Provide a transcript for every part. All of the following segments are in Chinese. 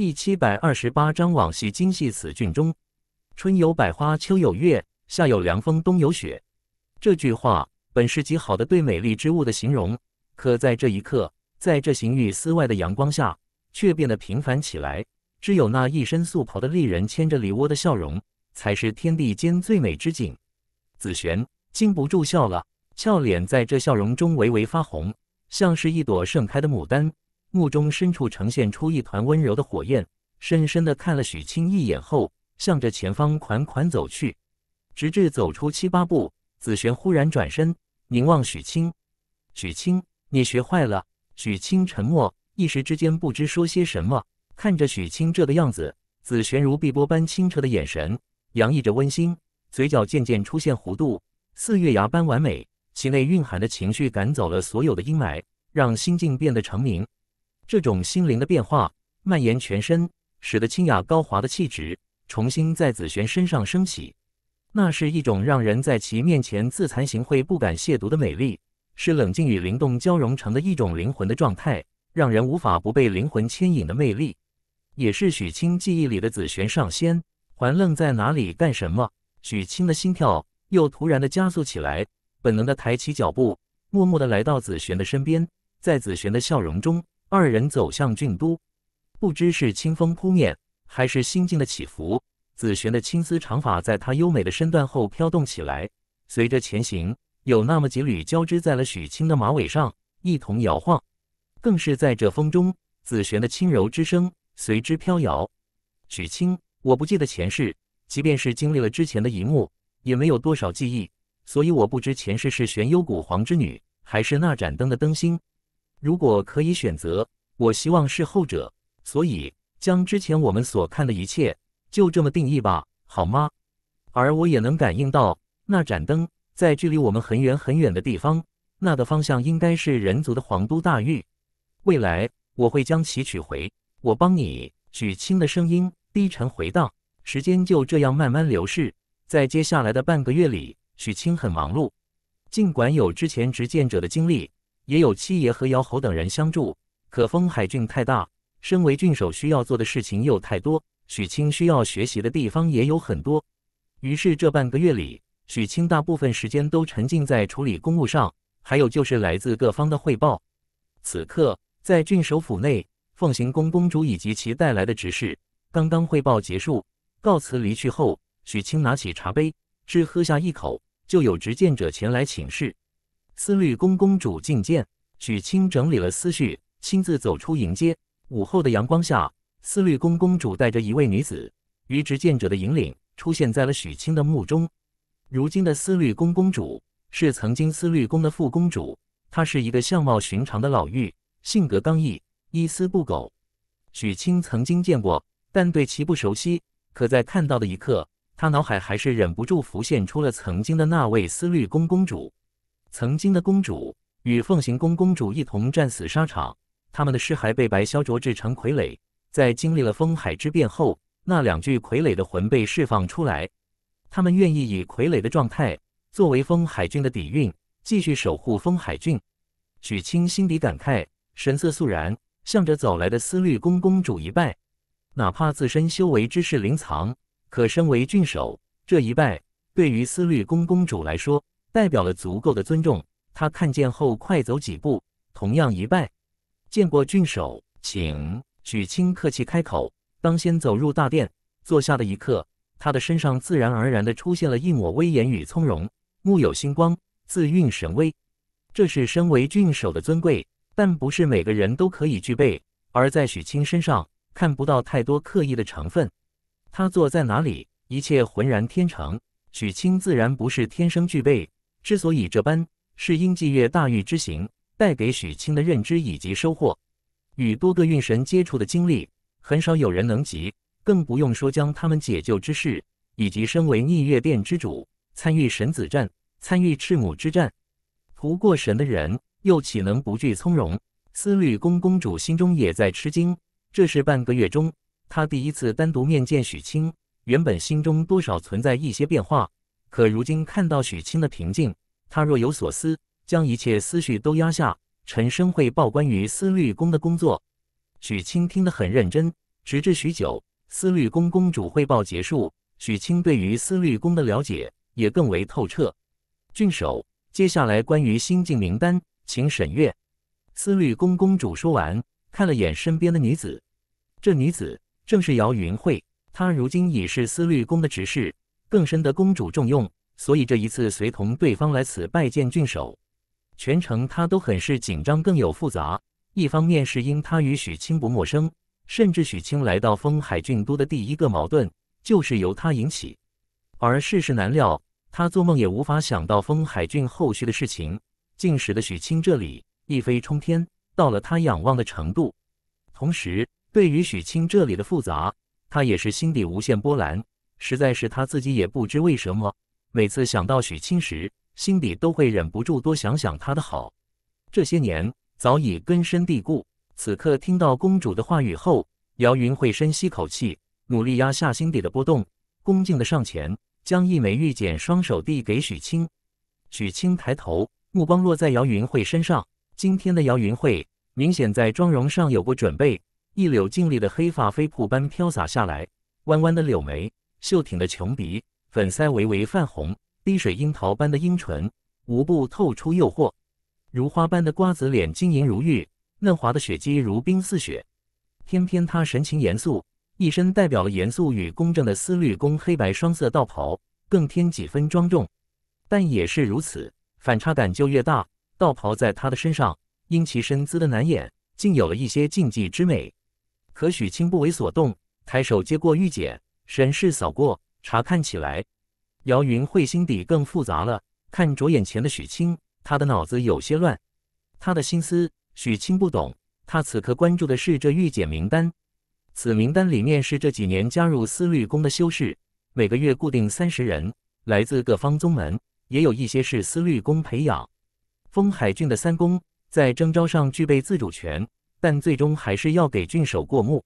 第七百二十八章往昔今系此郡中，春有百花，秋有月，夏有凉风，冬有雪。这句话本是极好的对美丽之物的形容，可在这一刻，在这形玉丝外的阳光下，却变得平凡起来。只有那一身素袍的丽人牵着梨窝的笑容，才是天地间最美之景。紫璇禁不住笑了，俏脸在这笑容中微微发红，像是一朵盛开的牡丹，目中深处呈现出一团温柔的火焰。深深地看了许清一眼后，向着前方款款走去，直至走出七八步，紫璇忽然转身凝望许清：“许清，你学坏了。”许清沉默，一时之间不知说些什么。看着许清这个样子，紫璇如碧波般清澈的眼神，洋溢着温馨，嘴角渐渐出现弧度，似月牙般完美。其内蕴含的情绪赶走了所有的阴霾，让心境变得澄明。这种心灵的变化蔓延全身，使得清雅高华的气质重新在紫璇身上升起。那是一种让人在其面前自惭形秽、不敢亵渎的美丽，是冷静与灵动交融成的一种灵魂的状态，让人无法不被灵魂牵引的魅力。也是许清记忆里的紫璇上仙，还愣在哪里干什么？许清的心跳又突然的加速起来，本能的抬起脚步，默默的来到紫璇的身边，在紫璇的笑容中，二人走向郡都。不知是清风扑面，还是心境的起伏，紫璇的青丝长发在她优美的身段后飘动起来，随着前行，有那么几缕交织在了许清的马尾上，一同摇晃。更是在这风中，紫璇的轻柔之声。随之飘摇，许清，我不记得前世，即便是经历了之前的一幕，也没有多少记忆，所以我不知前世是玄幽谷皇之女，还是那盏灯的灯芯。如果可以选择，我希望是后者。所以，将之前我们所看的一切，就这么定义吧，好吗？而我也能感应到，那盏灯在距离我们很远很远的地方，那个方向应该是人族的皇都大域。未来，我会将其取回。我帮你。许清的声音低沉回荡。时间就这样慢慢流逝，在接下来的半个月里，许清很忙碌。尽管有之前执剑者的经历，也有七爷和姚侯等人相助，可风海郡太大，身为郡守需要做的事情又太多，许清需要学习的地方也有很多。于是这半个月里，许清大部分时间都沉浸在处理公务上，还有就是来自各方的汇报。此刻，在郡守府内。奉行宫公主以及其带来的执事刚刚汇报结束，告辞离去后，许清拿起茶杯，只喝下一口，就有执剑者前来请示。思虑宫公主觐见。许清整理了思绪，亲自走出迎接。午后的阳光下，思虑宫公主带着一位女子，于执剑者的引领，出现在了许清的目中。如今的思虑宫公主是曾经思虑宫的副公主，她是一个相貌寻常的老妪，性格刚毅。一丝不苟，许清曾经见过，但对其不熟悉。可在看到的一刻，他脑海还是忍不住浮现出了曾经的那位思虑宫公主。曾经的公主与凤行宫公主一同战死沙场，他们的尸骸被白萧灼制成傀儡。在经历了风海之变后，那两具傀儡的魂被释放出来，他们愿意以傀儡的状态作为风海郡的底蕴，继续守护风海郡。许清心底感慨，神色肃然。向着走来的思虑宫公主一拜，哪怕自身修为之事灵藏，可身为郡守，这一拜对于思虑宫公主来说，代表了足够的尊重。他看见后，快走几步，同样一拜，见过郡守，请。许清客气开口。当先走入大殿，坐下的一刻，他的身上自然而然地出现了一抹威严与从容，目有星光，自蕴神威。这是身为郡守的尊贵。但不是每个人都可以具备，而在许清身上看不到太多刻意的成分。他坐在哪里，一切浑然天成。许清自然不是天生具备，之所以这般，是因霁月大狱之行带给许清的认知以及收获。与多个运神接触的经历，很少有人能及，更不用说将他们解救之事，以及身为逆月殿之主，参与神子战，参与赤母之战，屠过神的人。又岂能不惧从容？思虑宫公主心中也在吃惊。这是半个月中，她第一次单独面见许清。原本心中多少存在一些变化，可如今看到许清的平静，他若有所思，将一切思绪都压下，沉声汇报关于思律宫的工作。许清听得很认真，直至许久，思律宫公主汇报结束，许清对于思律宫的了解也更为透彻。郡守，接下来关于新晋名单，请审阅。思律宫公主说完，看了眼身边的女子，这女子正是姚云慧。她如今已是思律宫的执事，更深得公主重用，所以这一次随同对方来此拜见郡守，全程他都很是紧张，更有复杂。一方面是因他与许清不陌生，甚至许清来到丰海郡都的第一个矛盾就是由他引起，而世事难料，他做梦也无法想到丰海郡后续的事情，竟使得许清这里一飞冲天到了他仰望的程度。同时，对于许清这里的复杂。他也是心底无限波澜，实在是他自己也不知为什么，每次想到许清时，心底都会忍不住多想想他的好。这些年早已根深蒂固。此刻听到公主的话语后，姚云慧深吸口气，努力压下心底的波动，恭敬的上前，将一枚玉简双手递给许清。许清抬头，目光落在姚云慧身上。今天的姚云慧明显在妆容上有过准备。一绺净丽的黑发飞瀑般飘洒下来，弯弯的柳眉，秀挺的琼鼻，粉腮微微泛红，滴水樱桃般的樱唇，无不透出诱惑。如花般的瓜子脸，晶莹如玉，嫩滑的雪肌如冰似雪。偏偏她神情严肃，一身代表了严肃与公正的丝绿宫黑白双色道袍，更添几分庄重。但也是如此，反差感就越大。道袍在她的身上，因其身姿的难掩，竟有了一些禁忌之美。可许清不为所动，抬手接过玉简，审视扫过，查看起来。姚云慧心底更复杂了，看着眼前的许清，他的脑子有些乱。他的心思，许清不懂。他此刻关注的是这玉简名单，此名单里面是这几年加入思律宫的修士，每个月固定三十人，来自各方宗门，也有一些是思律宫培养。丰海郡的三公在征招上具备自主权。但最终还是要给郡守过目。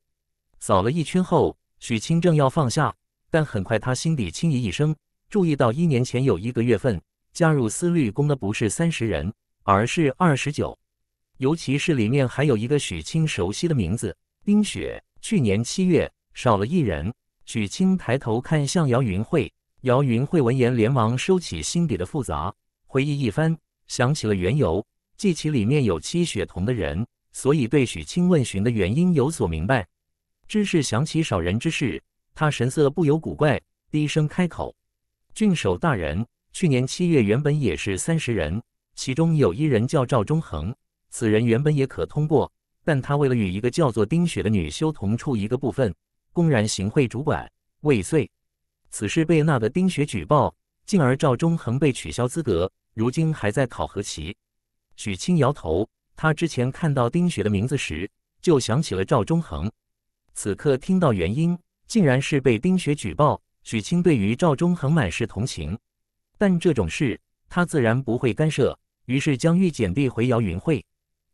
扫了一圈后，许清正要放下，但很快他心底轻疑一声，注意到一年前有一个月份加入思律宫的不是三十人，而是二十九，尤其是里面还有一个许清熟悉的名字丁雪。去年七月少了一人。许清抬头看向姚云慧，姚云慧闻言连忙收起心底的复杂，回忆一番，想起了缘由，记起里面有七血同的人。所以对许清问询的原因有所明白，知是想起少人之事，他神色不由古怪，低声开口：“郡守大人，去年七月原本也是三十人，其中有一人叫赵忠恒，此人原本也可通过，但他为了与一个叫做丁雪的女修同处一个部分，公然行贿主管，未遂。此事被那个丁雪举报，进而赵忠恒被取消资格，如今还在考核期。”许清摇头。他之前看到丁雪的名字时，就想起了赵忠恒。此刻听到原因，竟然是被丁雪举报。许清对于赵忠恒满是同情，但这种事他自然不会干涉，于是将玉简递回姚云慧，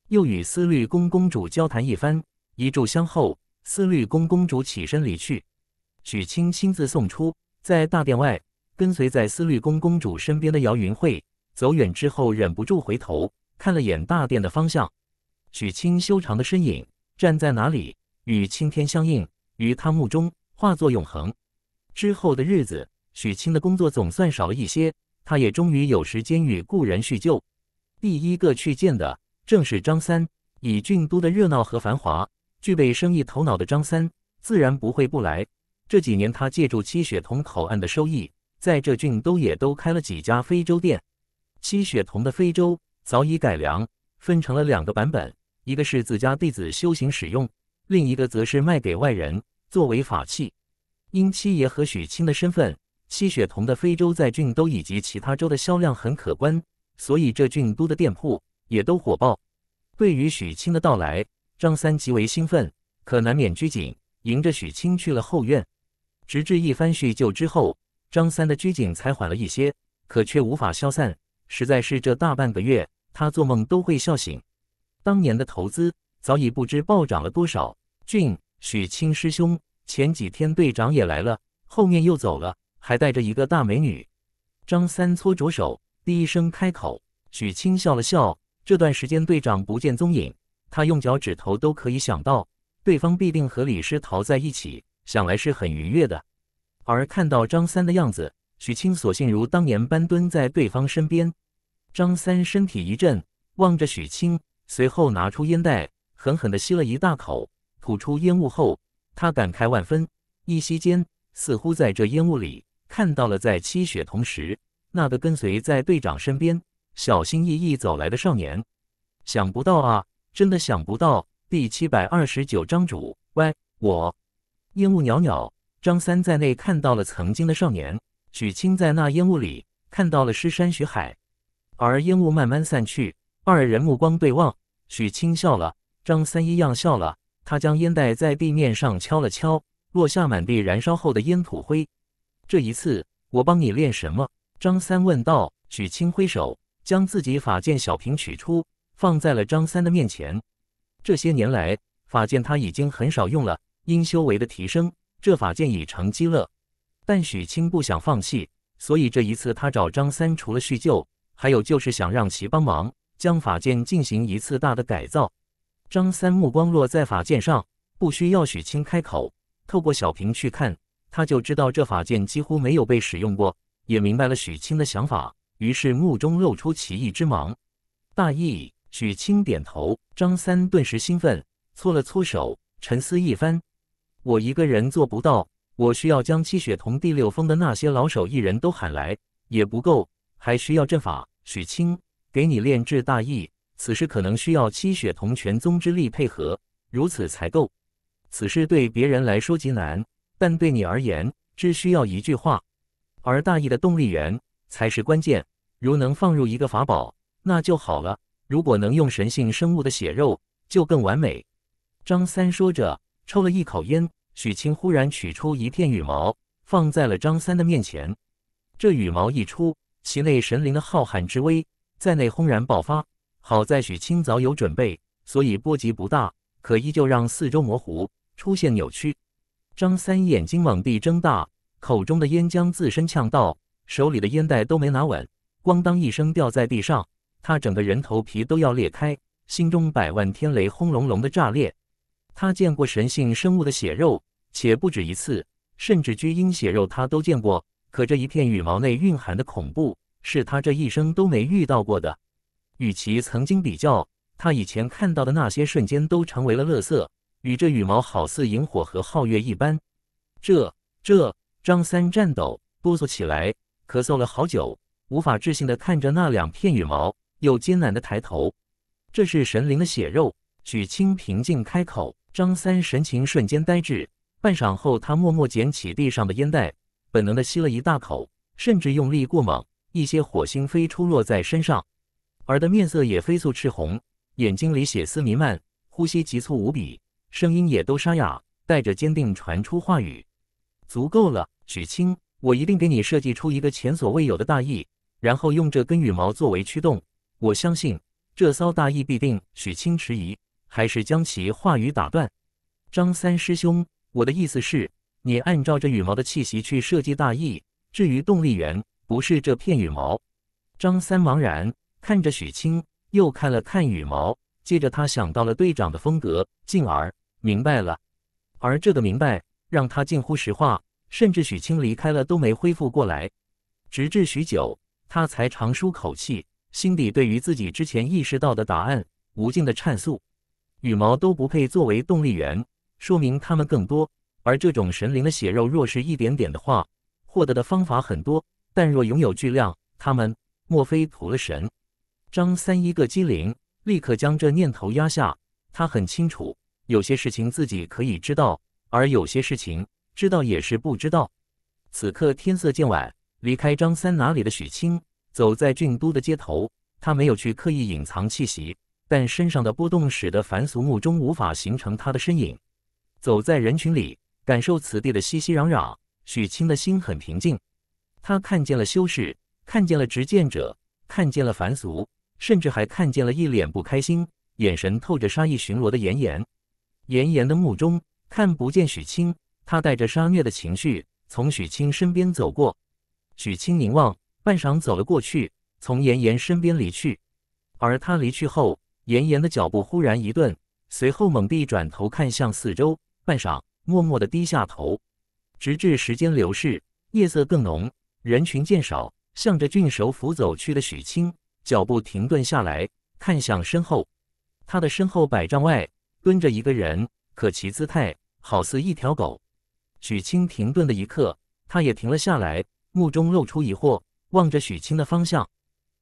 又与思律宫公主交谈一番。一炷香后，思律宫公主起身离去，许清亲自送出。在大殿外，跟随在思律宫公主身边的姚云慧走远之后，忍不住回头。看了眼大殿的方向，许清修长的身影站在哪里，与青天相应，于他目中化作永恒。之后的日子，许清的工作总算少了一些，他也终于有时间与故人叙旧。第一个去见的正是张三。以郡都的热闹和繁华，具备生意头脑的张三自然不会不来。这几年，他借助七血同口岸的收益，在这郡都也都开了几家非洲店。七血同的非洲。早已改良，分成了两个版本，一个是自家弟子修行使用，另一个则是卖给外人作为法器。因七爷和许清的身份，七血童的非洲在郡都以及其他州的销量很可观，所以这郡都的店铺也都火爆。对于许清的到来，张三极为兴奋，可难免拘谨，迎着许清去了后院。直至一番叙旧之后，张三的拘谨才缓了一些，可却无法消散。实在是这大半个月，他做梦都会笑醒。当年的投资早已不知暴涨了多少。俊，许清师兄，前几天队长也来了，后面又走了，还带着一个大美女。张三搓着手，低声开口。许清笑了笑，这段时间队长不见踪影，他用脚趾头都可以想到，对方必定和李师逃在一起，想来是很愉悦的。而看到张三的样子，许清索性如当年般蹲在对方身边。张三身体一震，望着许清，随后拿出烟袋，狠狠地吸了一大口，吐出烟雾后，他感慨万分。一息间，似乎在这烟雾里看到了在七雪同时那个跟随在队长身边、小心翼翼走来的少年。想不到啊，真的想不到。第七百二十九章主歪我烟雾袅袅，张三在内看到了曾经的少年许清，在那烟雾里看到了尸山血海，而烟雾慢慢散去，二人目光对望，许清笑了，张三一样笑了。他将烟袋在地面上敲了敲，落下满地燃烧后的烟土灰。这一次我帮你练什么？张三问道。许清挥手将自己法剑小瓶取出，放在了张三的面前。这些年来，法剑他已经很少用了。因修为的提升，这法剑已成积了。但许清不想放弃，所以这一次他找张三，除了叙旧，还有就是想让其帮忙将法剑进行一次大的改造。张三目光落在法剑上，不需要许清开口，透过小屏去看，他就知道这法剑几乎没有被使用过，也明白了许清的想法，于是目中露出奇异之芒。大意。许清点头，张三顿时兴奋，搓了搓手，沉思一番：“我一个人做不到，我需要将七雪同第六峰的那些老手艺人都喊来，也不够，还需要阵法。许清，给你炼制大义，此事可能需要七血同全宗之力配合，如此才够。此事对别人来说极难，但对你而言，只需要一句话，而大义的动力源才是关键。如能放入一个法宝，那就好了。”如果能用神性生物的血肉，就更完美。张三说着，抽了一口烟。许清忽然取出一片羽毛，放在了张三的面前。这羽毛一出，其内神灵的浩瀚之威在内轰然爆发。好在许清早有准备，所以波及不大，可依旧让四周模糊，出现扭曲。张三眼睛猛地睁大，口中的烟将自身呛到，手里的烟袋都没拿稳，咣当一声掉在地上。他整个人头皮都要裂开，心中百万天雷轰隆隆的炸裂。他见过神性生物的血肉，且不止一次，甚至巨婴血肉他都见过。可这一片羽毛内蕴含的恐怖，是他这一生都没遇到过的。与其曾经比较，他以前看到的那些瞬间都成为了垃圾，与这羽毛好似萤火和皓月一般。这这，张三颤抖哆嗦起来，咳嗽了好久，无法置信地看着那两片羽毛。又艰难的抬头，这是神灵的血肉。许清平静开口。张三神情瞬间呆滞，半晌后，他默默捡起地上的烟袋，本能的吸了一大口，甚至用力过猛，一些火星飞出落在身上，而的面色也飞速赤红，眼睛里血丝弥漫，呼吸急促无比，声音也都沙哑，带着坚定传出话语：“足够了，许清，我一定给你设计出一个前所未有的大义，然后用这根羽毛作为驱动。”我相信这艘大义必定。许清迟疑，还是将其话语打断。张三师兄，我的意思是，你按照这羽毛的气息去设计大义。至于动力源，不是这片羽毛。张三茫然看着许清，又看了看羽毛，接着他想到了队长的风格，进而明白了。而这个明白，让他近乎石化，甚至许清离开了都没恢复过来。直至许久，他才长舒口气。心底对于自己之前意识到的答案无尽的颤粟，羽毛都不配作为动力源，说明他们更多。而这种神灵的血肉若是一点点的话，获得的方法很多，但若拥有巨量，他们莫非屠了神？张三一个机灵，立刻将这念头压下。他很清楚，有些事情自己可以知道，而有些事情知道也是不知道。此刻天色渐晚，离开张三哪里的许清。走在郡都的街头，他没有去刻意隐藏气息，但身上的波动使得凡俗目中无法形成他的身影。走在人群里，感受此地的熙熙攘攘，许清的心很平静。他看见了修士，看见了执剑者，看见了凡俗，甚至还看见了一脸不开心、眼神透着杀意巡逻的炎炎。炎炎的目中看不见许清，他带着杀虐的情绪从许清身边走过。许清凝望。半晌走了过去，从严严身边离去。而他离去后，严严的脚步忽然一顿，随后猛地转头看向四周，半晌，默默地低下头，直至时间流逝，夜色更浓，人群渐少，向着郡守府走去的许清，脚步停顿下来，看向身后，他的身后百丈外蹲着一个人，可其姿态好似一条狗。许清停顿的一刻，他也停了下来，目中露出疑惑，望着许清的方向，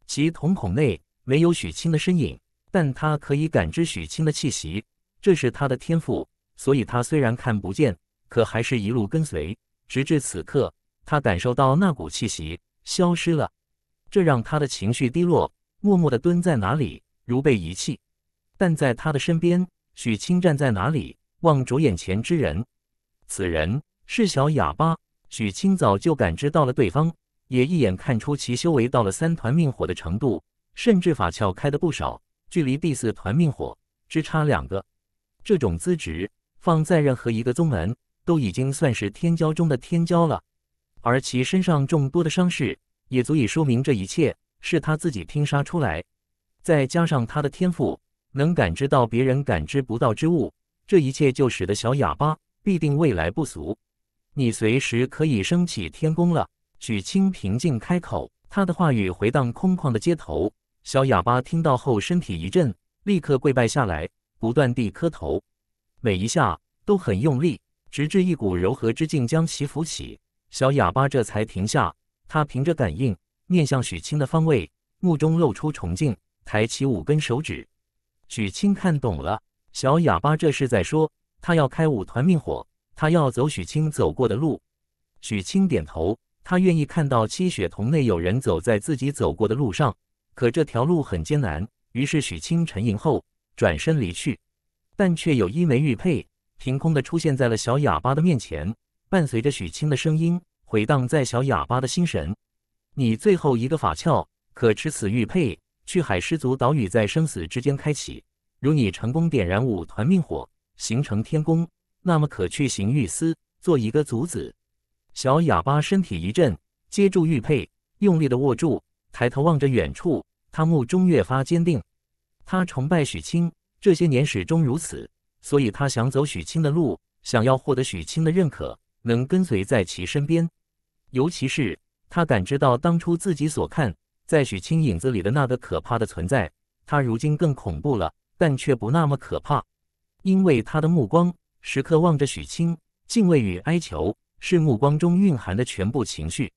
其瞳孔内没有许清的身影。但他可以感知许清的气息，这是他的天赋，所以他虽然看不见，可还是一路跟随，直至此刻，他感受到那股气息消失了，这让他的情绪低落，默默地蹲在哪里，如被遗弃。但在他的身边，许清站在哪里，望着眼前之人，此人是小哑巴。许清早就感知到了对方，也一眼看出其修为到了三团命火的程度，甚至法窍开的不少。距离第四团命火只差两个，这种资质放在任何一个宗门都已经算是天骄中的天骄了。而其身上众多的伤势也足以说明这一切是他自己拼杀出来。再加上他的天赋，能感知到别人感知不到之物，这一切就使得小哑巴必定未来不俗。你随时可以升起天宫了。许清平静开口，他的话语回荡空旷的街头。小哑巴听到后，身体一震，立刻跪拜下来，不断地磕头，每一下都很用力，直至一股柔和之劲将其扶起。小哑巴这才停下，他凭着感应，面向许清的方位，目中露出崇敬，抬起五根手指。许清看懂了，小哑巴这是在说，他要开五团命火，他要走许清走过的路。许清点头，他愿意看到七血瞳内有人走在自己走过的路上。可这条路很艰难，于是许清沉吟后转身离去，但却有一枚玉佩凭空的出现在了小哑巴的面前，伴随着许清的声音回荡在小哑巴的心神：“你最后一个法窍可持此玉佩，去海狮族岛屿，在生死之间开启。如你成功点燃五团命火，形成天宫，那么可去行玉司，做一个族子。”小哑巴身体一震，接住玉佩，用力的握住，抬头望着远处。他目中越发坚定，他崇拜许清，这些年始终如此，所以他想走许清的路，想要获得许清的认可，能跟随在其身边。尤其是他感知到当初自己所看在许清影子里的那个可怕的存在，他如今更恐怖了，但却不那么可怕，因为他的目光时刻望着许清，敬畏与哀求是目光中蕴含的全部情绪。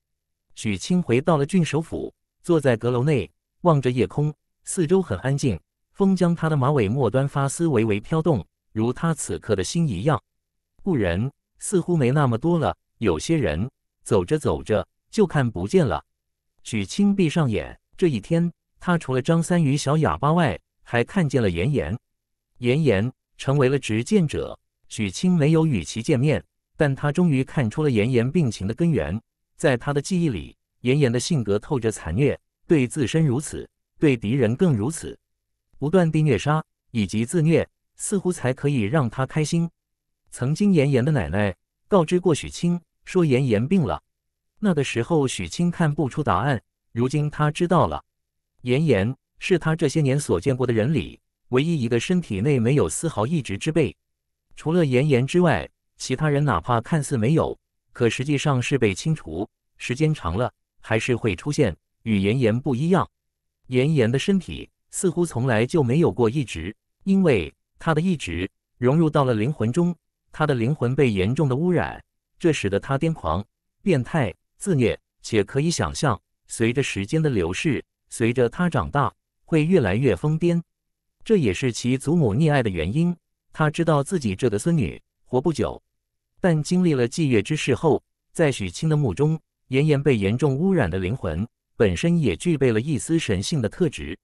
许清回到了郡守府，坐在阁楼内。望着夜空，四周很安静，风将他的马尾末端发丝微微飘动，如他此刻的心一样。故人似乎没那么多了，有些人走着走着就看不见了。许清闭上眼，这一天，他除了张三与小哑巴外，还看见了妍妍。妍妍成为了执剑者，许清没有与其见面，但他终于看出了妍妍病情的根源。在他的记忆里，妍妍的性格透着残虐。对自身如此，对敌人更如此，不断地虐杀以及自虐，似乎才可以让他开心。曾经，妍妍的奶奶告知过许清，说炎炎病了。那个时候，许清看不出答案。如今他知道了，炎炎是他这些年所见过的人里唯一一个身体内没有丝毫异质之辈。除了炎炎之外，其他人哪怕看似没有，可实际上是被清除。时间长了，还是会出现。与炎炎不一样，炎炎的身体似乎从来就没有过意志，因为他的意志融入到了灵魂中，他的灵魂被严重的污染，这使得她癫狂、变态、自虐，且可以想象，随着时间的流逝，随着她长大，会越来越疯癫。这也是其祖母溺爱的原因。他知道自己这个孙女活不久，但经历了祭月之事后，在许清的墓中，妍妍被严重污染的灵魂。本身也具备了一丝神性的特质，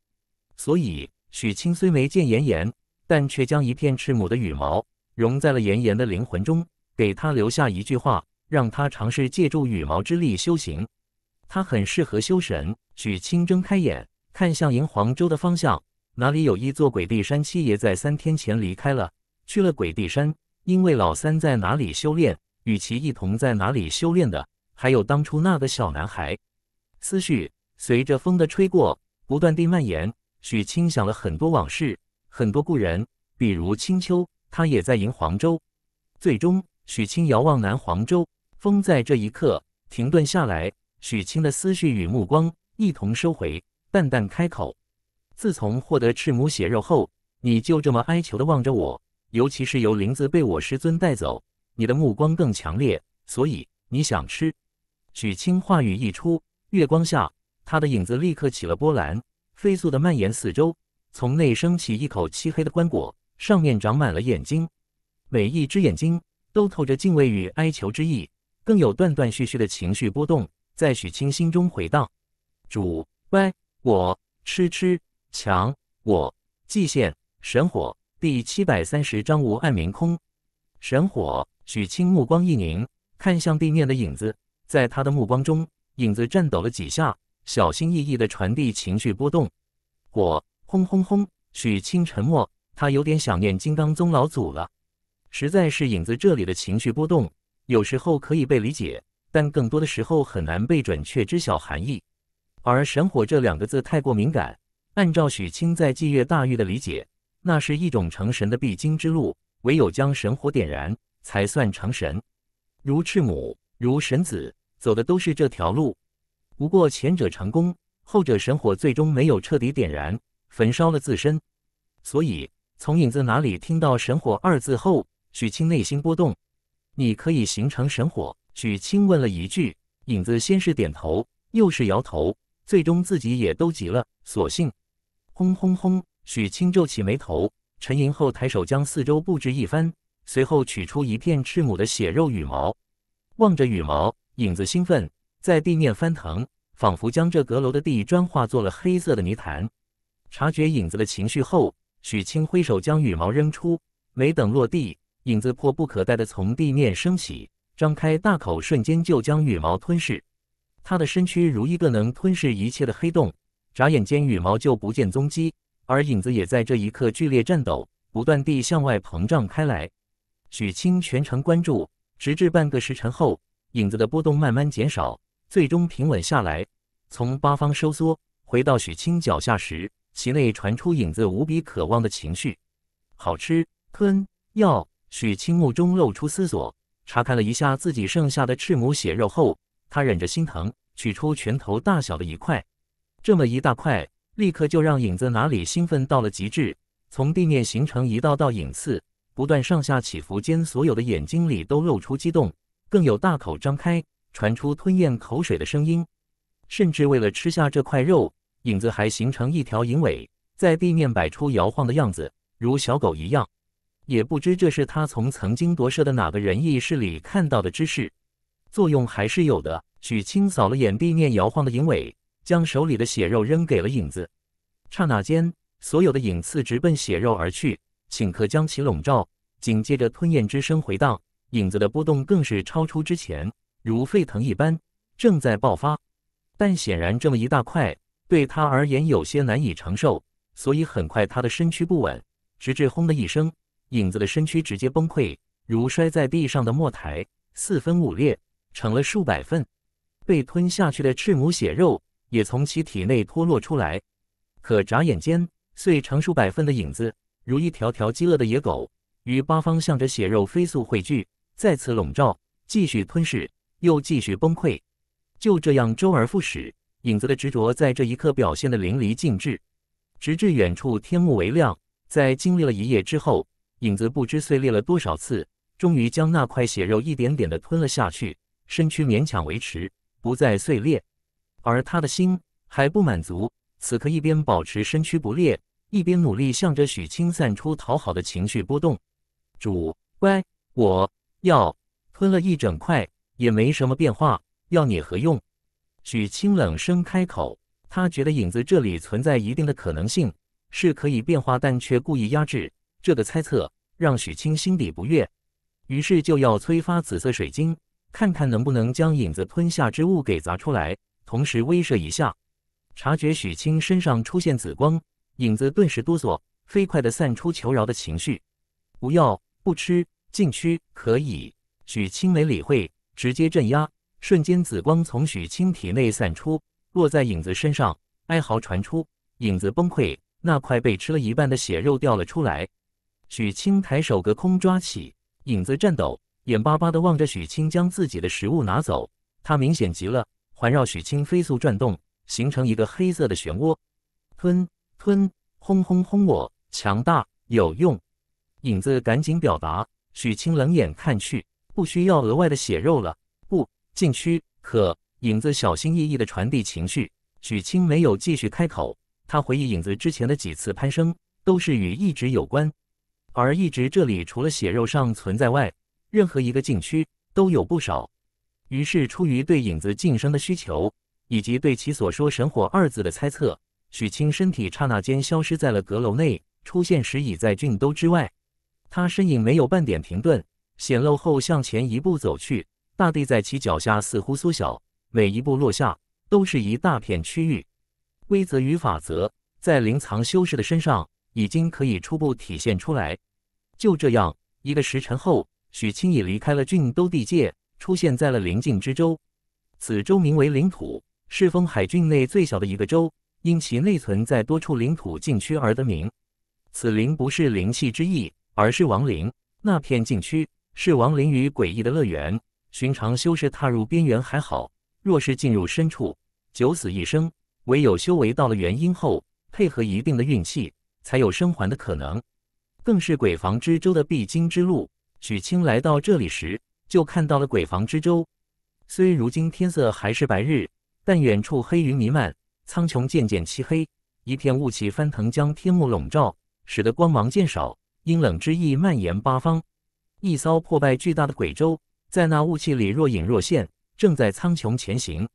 所以许清虽没见妍妍，但却将一片赤母的羽毛融在了妍妍的灵魂中，给他留下一句话，让他尝试借助羽毛之力修行。他很适合修神。许清睁开眼，看向银黄州的方向，哪里有一座鬼地山？七爷在三天前离开了，去了鬼地山。因为老三在哪里修炼，与其一同在哪里修炼的，还有当初那个小男孩。思绪随着风的吹过，不断地蔓延。许清想了很多往事，很多故人，比如青丘，他也在迎黄州。最终，许清遥望南黄州，风在这一刻停顿下来，许清的思绪与目光一同收回，淡淡开口：“自从获得赤母血肉后，你就这么哀求的望着我，尤其是由林子被我师尊带走，你的目光更强烈，所以你想吃。”许清话语一出，月光下，他的影子立刻起了波澜，飞速的蔓延四周，从内升起一口漆黑的棺椁。上面长满了眼睛，每一只眼睛都透着敬畏与哀求之意，更有断断续续的情绪波动在许清心中回荡。主歪我痴痴强我祭献神火第七百三十章无暗明空神火。许清目光一凝，看向地面的影子，在他的目光中，影子颤抖了几下，小心翼翼地传递情绪波动。火轰轰轰！许清沉默。他有点想念金刚宗老祖了，实在是影子这里的情绪波动，有时候可以被理解，但更多的时候很难被准确知晓含义。而神火这两个字太过敏感，按照许清在祭月大狱的理解，那是一种成神的必经之路，唯有将神火点燃，才算成神。如赤母，如神子，走的都是这条路。不过前者成功，后者神火最终没有彻底点燃，焚烧了自身，所以。从影子哪里听到“神火”二字后，许清内心波动。你可以形成神火？许清问了一句。影子先是点头，又是摇头，最终自己也都急了。索性，轰轰轰！许清皱起眉头，沉吟后抬手将四周布置一番，随后取出一片赤母的血肉羽毛。望着羽毛，影子兴奋，在地面翻腾，仿佛将这阁楼的地砖化作了黑色的泥潭。察觉影子的情绪后。许清挥手将羽毛扔出，没等落地，影子迫不可待地从地面升起，张开大口，瞬间就将羽毛吞噬。他的身躯如一个能吞噬一切的黑洞，眨眼间羽毛就不见踪迹，而影子也在这一刻剧烈颤抖，不断地向外膨胀开来。许清全程关注，直至半个时辰后，影子的波动慢慢减少，最终平稳下来，从八方收缩，回到许清脚下时。其内传出影子无比渴望的情绪，好吃，吞药。许清目中露出思索，查看了一下自己剩下的赤母血肉后，他忍着心疼，取出拳头大小的一块。这么一大块，立刻就让影子哪里兴奋到了极致，从地面形成一道道影刺，不断上下起伏间，所有的眼睛里都露出激动，更有大口张开，传出吞咽口水的声音，甚至为了吃下这块肉。影子还形成一条银尾，在地面摆出摇晃的样子，如小狗一样。也不知这是他从曾经夺舍的哪个人意识里看到的知识，作用还是有的。许清扫了眼地面摇晃的银尾，将手里的血肉扔给了影子。刹那间，所有的影刺直奔血肉而去，顷刻将其笼罩。紧接着，吞咽之声回荡，影子的波动更是超出之前，如沸腾一般，正在爆发。但显然，这么一大块。对他而言有些难以承受，所以很快他的身躯不稳，直至轰的一声，影子的身躯直接崩溃，如摔在地上的墨台，四分五裂，成了数百份。被吞下去的赤母血肉也从其体内脱落出来，可眨眼间碎成数百份的影子，如一条条饥饿的野狗，于八方向着血肉飞速汇聚，再次笼罩，继续吞噬，又继续崩溃，就这样周而复始。影子的执着在这一刻表现得淋漓尽致，直至远处天幕微亮。在经历了一夜之后，影子不知碎裂了多少次，终于将那块血肉一点点的吞了下去，身躯勉强维持，不再碎裂。而他的心还不满足，此刻一边保持身躯不裂，一边努力向着许清散出讨好的情绪波动。主乖，我要吞了一整块，也没什么变化，要你何用？许清冷声开口，他觉得影子这里存在一定的可能性，是可以变化，但却故意压制。这个猜测让许清心底不悦，于是就要催发紫色水晶，看看能不能将影子吞下之物给砸出来，同时威慑一下。察觉许清身上出现紫光，影子顿时哆嗦，飞快地散出求饶的情绪：“不要，不吃，禁区可以。”许清没理会，直接镇压。瞬间，紫光从许清体内散出，落在影子身上，哀嚎传出，影子崩溃，那块被吃了一半的血肉掉了出来。许清抬手隔空抓起，影子颤抖，眼巴巴地望着许清将自己的食物拿走。他明显急了，环绕许清飞速转动，形成一个黑色的漩涡。吞吞，轰轰轰！我强大有用。影子赶紧表达。许清冷眼看去，不需要额外的血肉了。不，禁区可。影子小心翼翼地传递情绪。许清没有继续开口。他回忆影子之前的几次攀升，都是与意志有关。而一直这里除了血肉上存在外，任何一个禁区都有不少。于是出于对影子晋升的需求，以及对其所说“神火”二字的猜测，许清身体刹那间消失在了阁楼内，出现时已在郡都之外。他身影没有半点停顿，显露后向前一步走去，大地在其脚下似乎缩小，每一步落下都是一大片区域。规则与法则在灵藏修士的身上已经可以初步体现出来。就这样，一个时辰后，许清已离开了郡都地界，出现在了临近之州。此州名为领土，是封海郡内最小的一个州，因其内存在多处领土禁区而得名。此灵不是灵气之意，而是亡灵。那片禁区是亡灵与诡异的乐园。寻常修士踏入边缘还好，若是进入深处，九死一生。唯有修为到了元婴后，配合一定的运气，才有生还的可能。更是鬼房之舟的必经之路。许清来到这里时，就看到了鬼房之舟。虽如今天色还是白日，但远处黑云弥漫，苍穹渐渐漆黑，一片雾气翻腾，将天幕笼罩，使得光芒渐少，阴冷之意蔓延八方。一艘破败巨大的鬼舟，在那雾气里若隐若现，正在苍穹前行。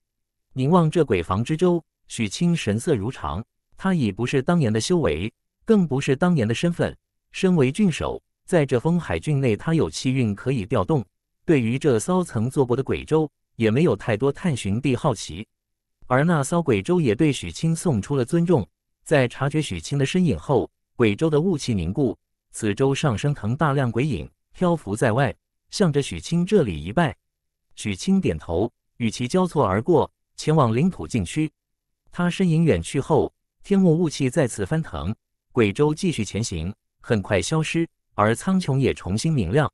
凝望这鬼房之舟，许清神色如常。他已不是当年的修为，更不是当年的身份。身为郡守，在这风海郡内，他有气运可以调动。对于这艘曾坐过的鬼舟，也没有太多探寻地好奇。而那艘鬼舟也对许清送出了尊重。在察觉许清的身影后，鬼舟的雾气凝固，此舟上升腾大量鬼影，漂浮在外，向着许清这里一拜。许清点头，与其交错而过，前往领土禁区。他身影远去后，天幕雾气再次翻腾，鬼舟继续前行。很快消失，而苍穹也重新明亮。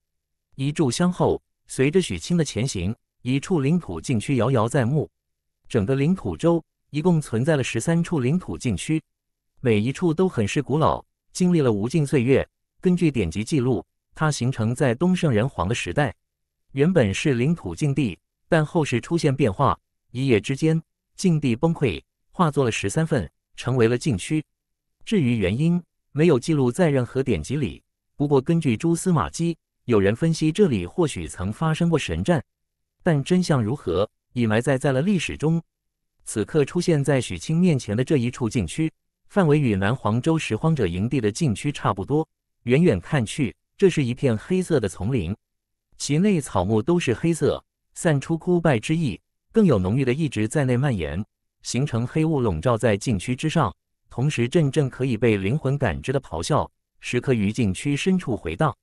一炷香后，随着许清的前行，一处领土禁区遥遥在目。整个领土州一共存在了十三处领土禁区，每一处都很是古老，经历了无尽岁月。根据典籍记录，它形成在东圣人皇的时代，原本是领土禁地，但后世出现变化，一夜之间禁地崩溃，化作了十三份，成为了禁区。至于原因，没有记录在任何典籍里。不过，根据蛛丝马迹，有人分析这里或许曾发生过神战，但真相如何，已埋在在了历史中。此刻出现在许清面前的这一处禁区，范围与南黄州拾荒者营地的禁区差不多。远远看去，这是一片黑色的丛林，其内草木都是黑色，散出枯败之意，更有浓郁的一直在内蔓延，形成黑雾笼罩在禁区之上。同时，阵阵可以被灵魂感知的咆哮时刻于禁区深处回荡，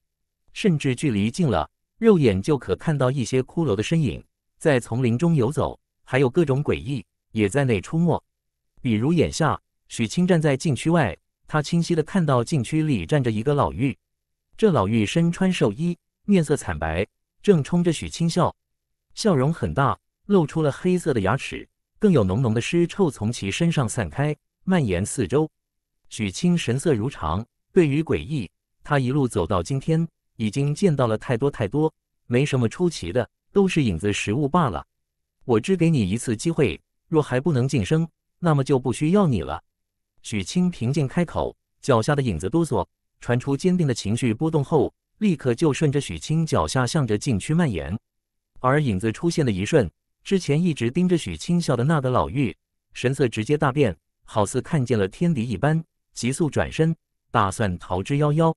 甚至距离近了，肉眼就可看到一些骷髅的身影在丛林中游走，还有各种诡异也在内出没。比如眼下，许清站在禁区外，他清晰的看到禁区里站着一个老妪，这老妪身穿寿衣，面色惨白，正冲着许清笑，笑容很大，露出了黑色的牙齿，更有浓浓的尸臭从其身上散开。蔓延四周，许清神色如常。对于诡异，他一路走到今天，已经见到了太多太多，没什么出奇的，都是影子食物罢了。我只给你一次机会，若还不能晋升，那么就不需要你了。许清平静开口，脚下的影子哆嗦，传出坚定的情绪波动后，立刻就顺着许清脚下向着禁区蔓延。而影子出现的一瞬，之前一直盯着许清笑的那个老妪，神色直接大变。好似看见了天敌一般，急速转身，打算逃之夭夭，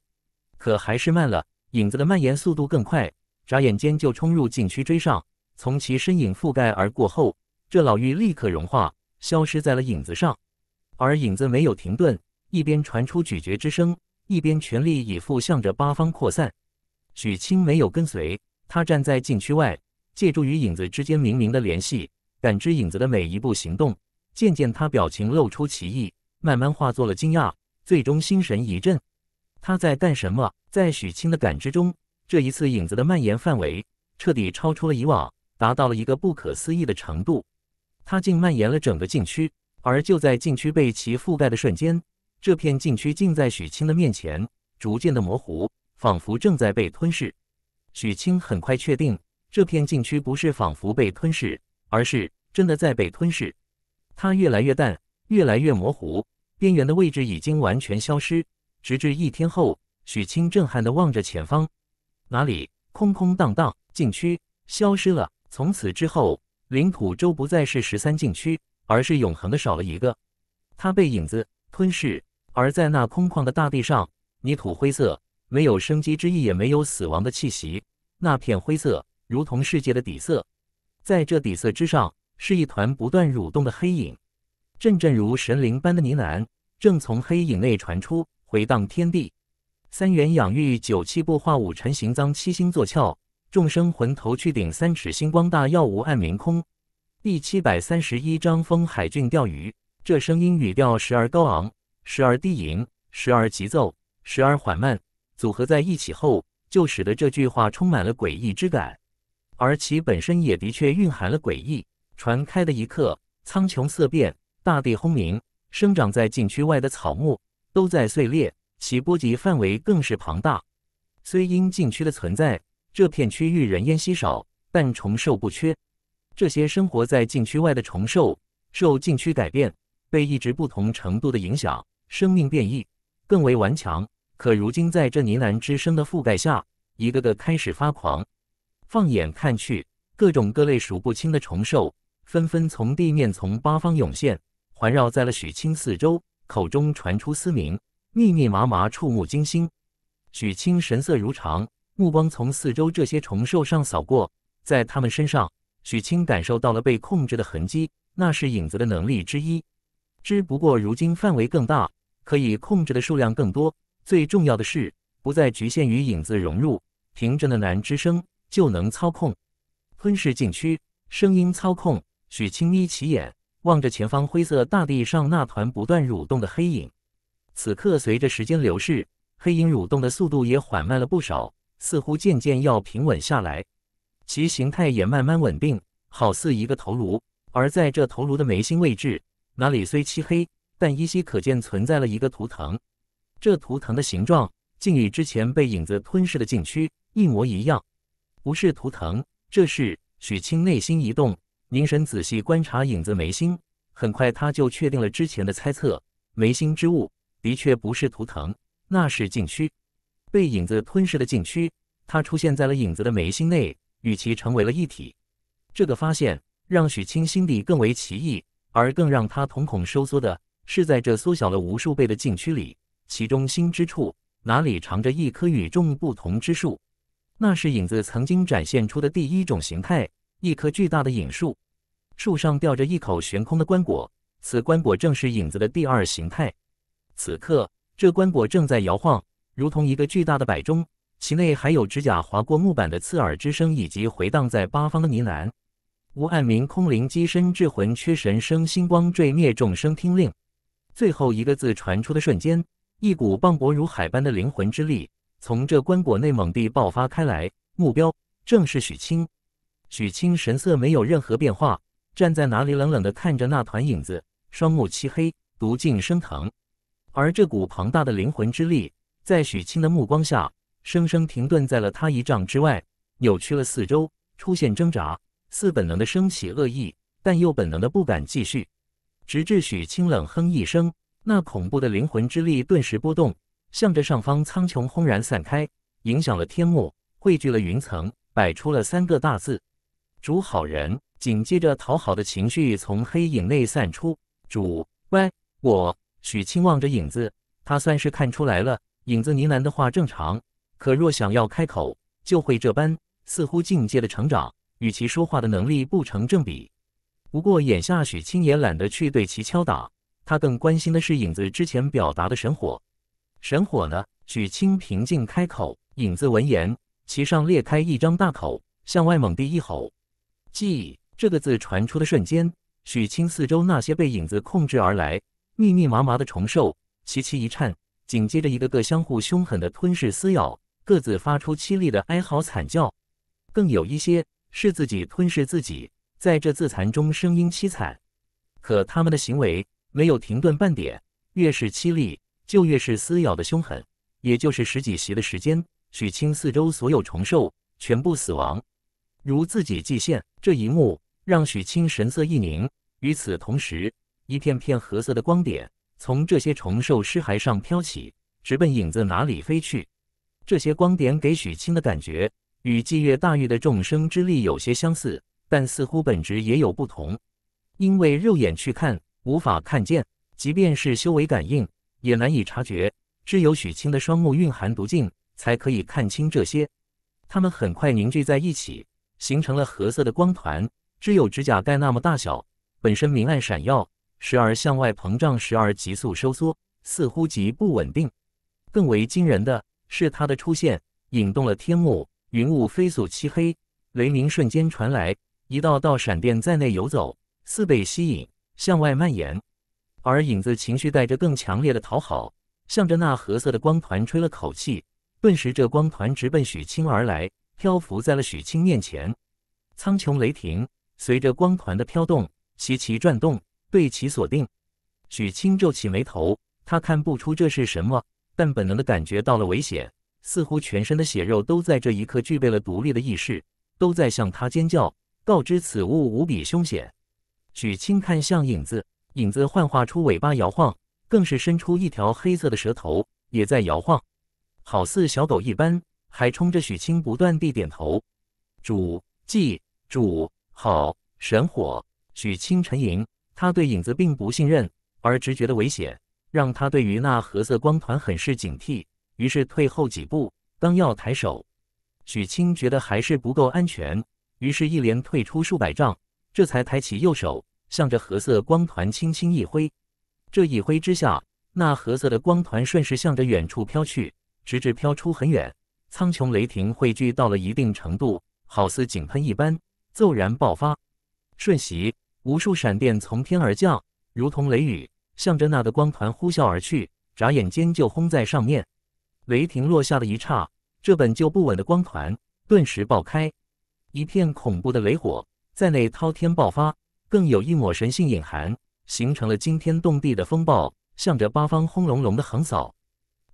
可还是慢了。影子的蔓延速度更快，眨眼间就冲入禁区追上。从其身影覆盖而过后，这老妪立刻融化，消失在了影子上。而影子没有停顿，一边传出咀嚼之声，一边全力以赴向着八方扩散。许清没有跟随，他站在禁区外，借助与影子之间冥冥的联系，感知影子的每一步行动。渐渐，他表情露出奇异，慢慢化作了惊讶，最终心神一震。他在干什么？在许清的感知中，这一次影子的蔓延范围彻底超出了以往，达到了一个不可思议的程度。它竟蔓延了整个禁区，而就在禁区被其覆盖的瞬间，这片禁区竟在许清的面前逐渐的模糊，仿佛正在被吞噬。许清很快确定，这片禁区不是仿佛被吞噬，而是真的在被吞噬。它越来越淡，越来越模糊，边缘的位置已经完全消失。直至一天后，许清震撼地望着前方，哪里空空荡荡，禁区消失了。从此之后，领土周不再是十三禁区，而是永恒的少了一个。它被影子吞噬，而在那空旷的大地上，泥土灰色，没有生机之意，也没有死亡的气息。那片灰色如同世界的底色，在这底色之上，是一团不断蠕动的黑影，阵阵如神灵般的呢喃正从黑影内传出。回荡天地，三元养育九气步化五尘行脏七星坐窍，众生魂头去顶三尺星光大耀无暗明空。第七百三十一章风海郡钓鱼。这声音语调时而高昂，时而低吟，时而急奏，时而缓慢，组合在一起后，就使得这句话充满了诡异之感。而其本身也的确蕴含了诡异。传开的一刻，苍穹色变，大地轰鸣，生长在禁区外的草木。都在碎裂，其波及范围更是庞大。虽因禁区的存在，这片区域人烟稀少，但虫兽不缺。这些生活在禁区外的虫兽，受禁区改变，被一直不同程度的影响，生命变异，更为顽强。可如今在这呢喃之声的覆盖下，一个个开始发狂。放眼看去，各种各类数不清的虫兽纷纷从地面从八方涌现，环绕在了许清四周。口中传出嘶鸣，密密麻麻，触目惊心。许清神色如常，目光从四周这些虫兽上扫过，在他们身上，许清感受到了被控制的痕迹，那是影子的能力之一。只不过如今范围更大，可以控制的数量更多。最重要的是，不再局限于影子融入，凭着那男之声就能操控吞噬禁区。声音操控，许清眯起眼。望着前方灰色大地上那团不断蠕动的黑影，此刻随着时间流逝，黑影蠕动的速度也缓慢了不少，似乎渐渐要平稳下来，其形态也慢慢稳定，好似一个头颅。而在这头颅的眉心位置，那里虽漆黑，但依稀可见存在了一个图腾。这图腾的形状竟与之前被影子吞噬的禁区一模一样。不是图腾，这是许清内心一动。凝神仔细观察影子眉心，很快他就确定了之前的猜测。眉心之物的确不是图腾，那是禁区，被影子吞噬的禁区。它出现在了影子的眉心内，与其成为了一体。这个发现让许清心底更为奇异，而更让他瞳孔收缩的是，在这缩小了无数倍的禁区里，其中心之处哪里藏着一棵与众不同之树？那是影子曾经展现出的第一种形态。一棵巨大的影树，树上吊着一口悬空的棺椁，此棺椁正是影子的第二形态。此刻，这棺椁正在摇晃，如同一个巨大的摆钟，其内还有指甲划过木板的刺耳之声，以及回荡在八方的呢喃。无暗明空灵机身智魂缺神生星光坠灭众生听令。最后一个字传出的瞬间，一股磅礴如海般的灵魂之力从这棺椁内猛地爆发开来，目标正是许清。许清神色没有任何变化，站在那里冷冷地看着那团影子，双目漆黑，毒劲升腾。而这股庞大的灵魂之力，在许清的目光下，生生停顿在了他一丈之外，扭曲了四周，出现挣扎，似本能的升起恶意，但又本能的不敢继续。直至许清冷哼一声，那恐怖的灵魂之力顿时波动，向着上方苍穹轰然散开，影响了天幕，汇聚了云层，摆出了三个大字。主好人，紧接着讨好的情绪从黑影内散出。主乖，我许清望着影子，他算是看出来了，影子呢喃的话正常，可若想要开口，就会这般，似乎境界的成长与其说话的能力不成正比。不过眼下许清也懒得去对其敲打，他更关心的是影子之前表达的神火。神火呢？许清平静开口。影子闻言，其上裂开一张大口，向外猛地一吼。记这个字传出的瞬间，许清四周那些被影子控制而来、密密麻麻的虫兽齐齐一颤，紧接着一个个相互凶狠的吞噬撕咬，各自发出凄厉的哀嚎惨叫。更有一些是自己吞噬自己，在这自残中声音凄惨。可他们的行为没有停顿半点，越是凄厉，就越是撕咬的凶狠。也就是十几席的时间，许清四周所有虫兽全部死亡，如自己祭献。这一幕让许清神色一凝。与此同时，一片片褐色的光点从这些虫兽尸骸上飘起，直奔影子哪里飞去。这些光点给许清的感觉与祭月大狱的众生之力有些相似，但似乎本质也有不同。因为肉眼去看无法看见，即便是修为感应也难以察觉。只有许清的双目蕴含毒镜，才可以看清这些。它们很快凝聚在一起，形成了褐色的光团，只有指甲盖那么大小，本身明暗闪耀，时而向外膨胀，时而急速收缩，似乎极不稳定。更为惊人的是，它的出现引动了天幕，云雾飞速漆黑，雷鸣瞬间传来，一道道闪电在内游走，似被吸引向外蔓延。而影子情绪带着更强烈的讨好。向着那褐色的光团吹了口气，顿时这光团直奔许清而来，漂浮在了许清面前。苍穹雷霆随着光团的飘动，齐齐转动，对其锁定。许清皱起眉头，他看不出这是什么，但本能的感觉到了危险，似乎全身的血肉都在这一刻具备了独立的意识，都在向他尖叫，告知此物无比凶险。许清看向影子，影子幻化出尾巴摇晃。更是伸出一条黑色的舌头，也在摇晃，好似小狗一般，还冲着许清不断地点头。主祭主好神火，许清沉吟，他对影子并不信任，而直觉的危险让他对于那褐色光团很是警惕，于是退后几步，刚要抬手，许清觉得还是不够安全，于是一连退出数百丈，这才抬起右手，向着褐色光团轻轻一挥。这一挥之下，那褐色的光团顺势向着远处飘去，直至飘出很远。苍穹雷霆汇聚到了一定程度，好似井喷一般，骤然爆发。瞬息，无数闪电从天而降，如同雷雨，向着那个光团呼啸而去，眨眼间就轰在上面。雷霆落下的一刹，这本就不稳的光团顿时爆开，一片恐怖的雷火在内滔天爆发，更有一抹神性隐含。形成了惊天动地的风暴，向着八方轰隆隆的横扫，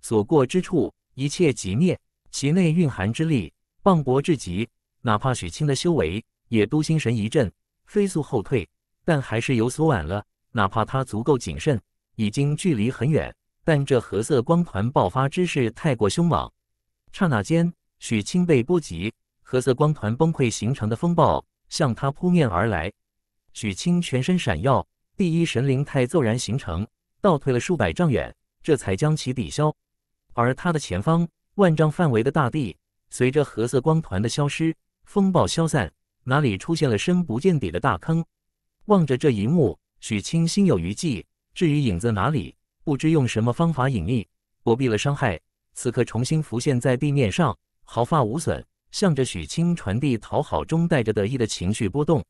所过之处一切即灭。其内蕴含之力磅礴至极，哪怕许清的修为也都心神一震，飞速后退。但还是有所晚了。哪怕他足够谨慎，已经距离很远，但这褐色光团爆发之势太过凶猛，刹那间，许清被波及，褐色光团崩溃形成的风暴向他扑面而来。许清全身闪耀。第一神灵态骤然形成，倒退了数百丈远，这才将其抵消。而他的前方万丈范围的大地，随着褐色光团的消失，风暴消散，哪里出现了深不见底的大坑？望着这一幕，许清心有余悸。至于影子哪里，不知用什么方法隐匿，躲避了伤害，此刻重新浮现在地面上，毫发无损，向着许清传递讨好中带着得意的情绪波动。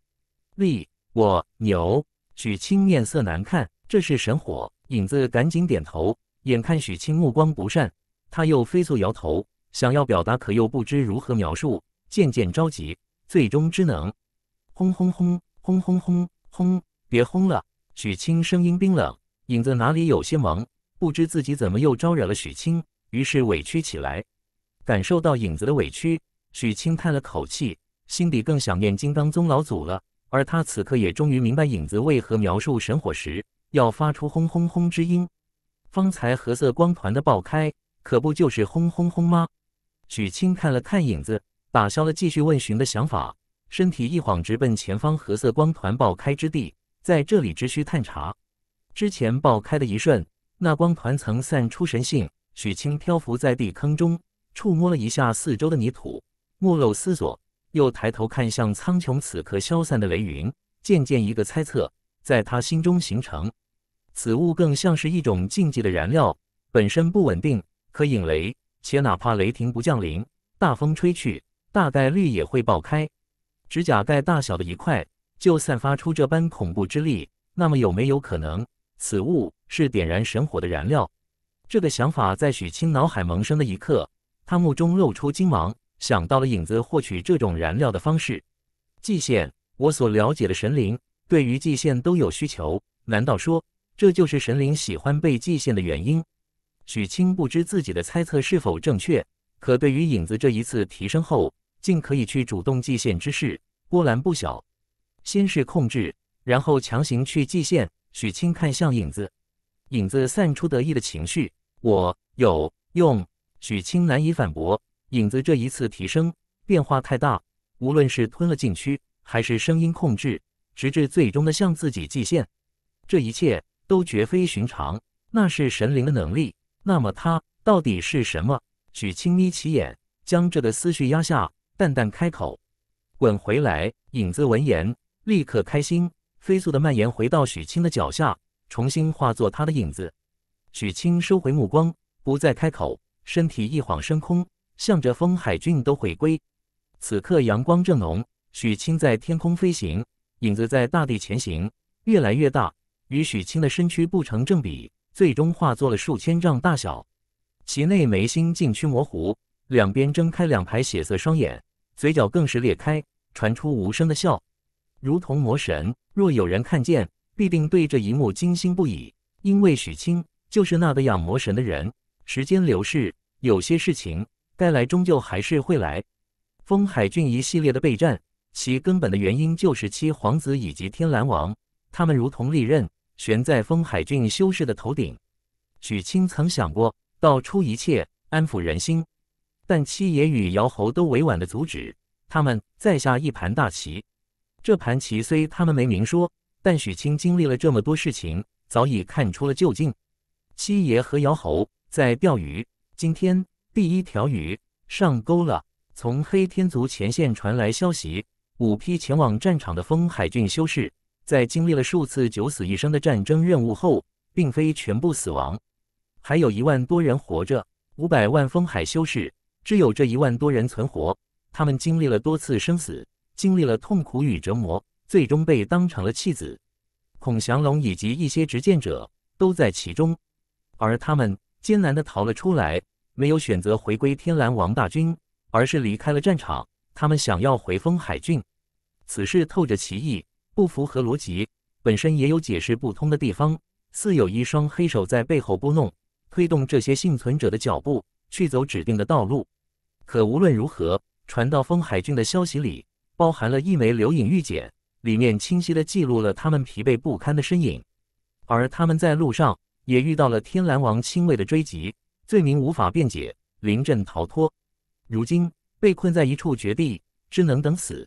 立我牛。许清面色难看，这是神火。影子赶紧点头，眼看许清目光不善，他又飞速摇头，想要表达，可又不知如何描述，渐渐着急，最终只能轰轰轰轰轰轰轰，别轰了！许清声音冰冷，影子哪里有些懵，不知自己怎么又招惹了许清，于是委屈起来。感受到影子的委屈，许清叹了口气，心底更想念金刚宗老祖了。而他此刻也终于明白影子为何描述神火时要发出轰轰轰之音。方才褐色光团的爆开，可不就是轰轰轰吗？许清看了看影子，打消了继续问询的想法，身体一晃直奔前方褐色光团爆开之地，在这里只需探查。之前爆开的一瞬，那光团曾散出神性。许清漂浮在地坑中，触摸了一下四周的泥土，目露思索。又抬头看向苍穹，此刻消散的雷云，渐渐一个猜测在他心中形成：此物更像是一种禁忌的燃料，本身不稳定，可引雷，且哪怕雷霆不降临，大风吹去，大概率也会爆开。指甲盖大小的一块，就散发出这般恐怖之力，那么有没有可能，此物是点燃神火的燃料？这个想法在许清脑海萌生的一刻，他目中露出金芒，想到了影子获取这种燃料的方式。祭献，我所了解的神灵对于祭献都有需求，难道说这就是神灵喜欢被祭献的原因？许清不知自己的猜测是否正确，可对于影子这一次提升后，竟可以去主动祭献之事，波澜不小。先是控制，然后强行去祭献。许清看向影子，影子散出得意的情绪。我有用。许清难以反驳。影子这一次提升变化太大，无论是吞了禁区，还是声音控制，直至最终的向自己祭献，这一切都绝非寻常。那是神灵的能力。那么他到底是什么？许清眯起眼，将这个思绪压下，淡淡开口：“滚回来。”影子闻言，立刻开心。飞速的蔓延回到许清的脚下，重新化作他的影子。许清收回目光，不再开口，身体一晃升空，向着风海郡都回归。此刻阳光正浓，许清在天空飞行，影子在大地前行，越来越大，与许清的身躯不成正比，最终化作了数千丈大小。其内眉心尽趋模糊，两边睁开两排血色双眼，嘴角更是裂开，传出无声的笑。如同魔神，若有人看见，必定对这一幕惊心不已。因为许清就是那个养魔神的人。时间流逝，有些事情该来终究还是会来。风海郡一系列的备战，其根本的原因就是七皇子以及天蓝王，他们如同利刃悬在风海郡修士的头顶。许清曾想过道出一切，安抚人心，但七爷与姚侯都委婉的阻止，他们再下一盘大棋。这盘棋虽他们没明说，但许清经历了这么多事情，早已看出了究竟。七爷和姚侯在钓鱼，今天第一条鱼上钩了。从黑天族前线传来消息，五批前往战场的风海郡修士，在经历了数次九死一生的战争任务后，并非全部死亡，还有一万多人活着。五百万风海修士，只有这一万多人存活，他们经历了多次生死。经历了痛苦与折磨，最终被当成了弃子。孔祥龙以及一些执剑者都在其中，而他们艰难地逃了出来，没有选择回归天蓝王大军，而是离开了战场。他们想要回风海郡，此事透着奇异，不符合逻辑，本身也有解释不通的地方，似有一双黑手在背后拨弄，推动这些幸存者的脚步去走指定的道路。可无论如何，传到风海郡的消息里。包含了一枚留影玉简，里面清晰地记录了他们疲惫不堪的身影，而他们在路上也遇到了天蓝王亲卫的追击，罪名无法辩解，临阵逃脱，如今被困在一处绝地，只能等死。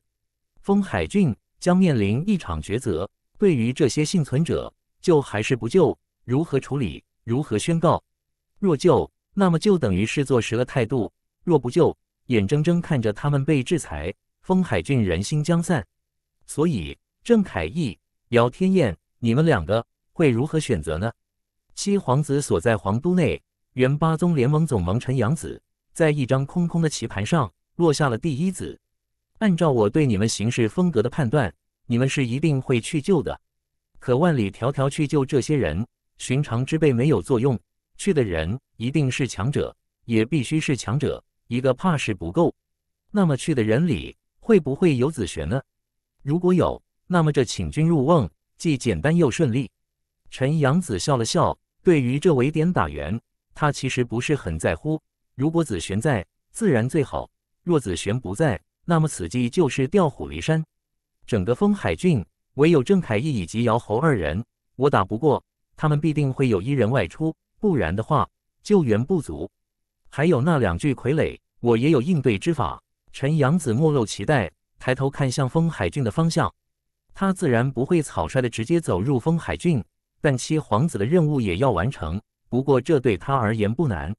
风海郡将面临一场抉择，对于这些幸存者，救还是不救？如何处理？如何宣告？若救，那么就等于是坐实了态度；若不救，眼睁睁看着他们被制裁。风海郡人心将散，所以郑凯义、姚天燕，你们两个会如何选择呢？七皇子所在皇都内，原八宗联盟总盟陈阳子，在一张空空的棋盘上落下了第一子。按照我对你们行事风格的判断，你们是一定会去救的。可万里迢迢去救这些人，寻常之辈没有作用，去的人一定是强者，也必须是强者，一个怕是不够。那么去的人里，会不会有子璇呢？如果有，那么这请君入瓮既简单又顺利。陈阳子笑了笑，对于这围点打援，他其实不是很在乎。如果子璇在，自然最好；若子璇不在，那么此计就是调虎离山。整个风海郡，唯有郑凯义以及姚侯二人，我打不过，他们必定会有一人外出，不然的话，救援不足。还有那两具傀儡，我也有应对之法。陈阳子莫露期待，抬头看向风海郡的方向。他自然不会草率的直接走入风海郡，但七皇子的任务也要完成。不过这对他而言不难。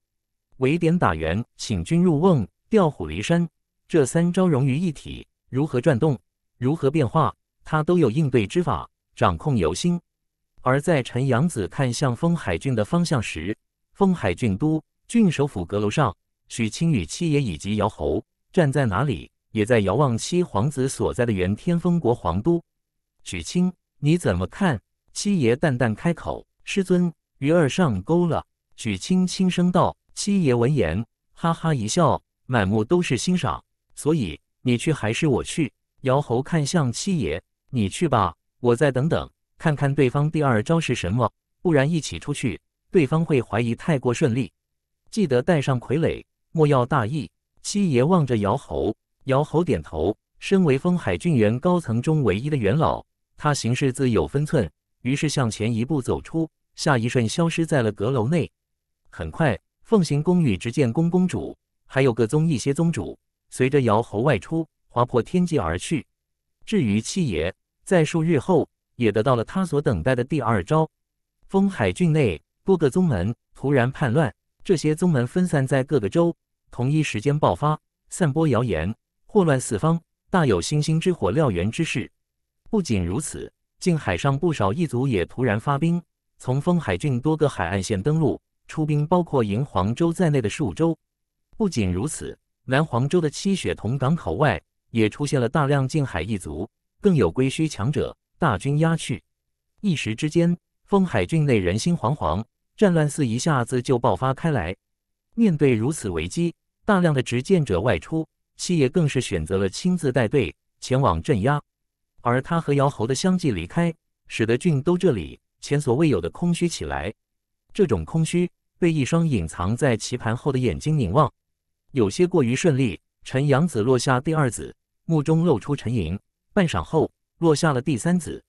围点打援，请君入瓮，调虎离山，这三招融于一体，如何转动，如何变化，他都有应对之法，掌控由心。而在陈阳子看向风海郡的方向时，风海郡都郡守府阁楼上，许清与七爷以及姚侯。站在哪里，也在遥望七皇子所在的元天风国皇都。许清，你怎么看？七爷淡淡开口：“师尊，鱼儿上钩了。”许清轻声道：“七爷闻言，哈哈一笑，满目都是欣赏。所以你去还是我去？”姚侯看向七爷：“你去吧，我再等等，看看对方第二招是什么。不然一起出去，对方会怀疑太过顺利。记得带上傀儡，莫要大意。”七爷望着姚侯，姚侯点头。身为风海郡员高层中唯一的元老，他行事自有分寸，于是向前一步走出，下一瞬消失在了阁楼内。很快，凤行宫与执剑宫宫主，还有个宗一些宗主，随着姚侯外出，划破天际而去。至于七爷，在数日后也得到了他所等待的第二招。封海郡内多个宗门突然叛乱，这些宗门分散在各个州，同一时间爆发，散播谣言，祸乱四方。大有星星之火燎原之势。不仅如此，近海上不少异族也突然发兵，从封海郡多个海岸线登陆，出兵包括银黄州在内的数州。不仅如此，南黄州的七雪同港口外也出现了大量近海异族，更有归墟强者大军压去。一时之间，丰海郡内人心惶惶，战乱似一下子就爆发开来。面对如此危机，大量的执剑者外出。七爷更是选择了亲自带队前往镇压，而他和姚侯的相继离开，使得郡都这里前所未有的空虚起来。这种空虚被一双隐藏在棋盘后的眼睛凝望，有些过于顺利。陈阳子落下第二子，目中露出沉吟，半晌后落下了第三子。